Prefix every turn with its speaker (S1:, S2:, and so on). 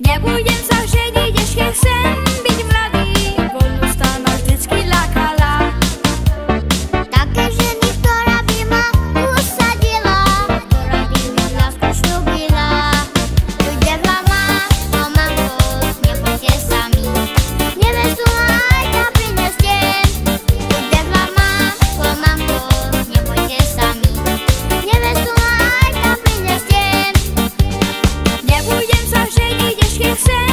S1: Nie bój, nie co się nie jeść, chcę say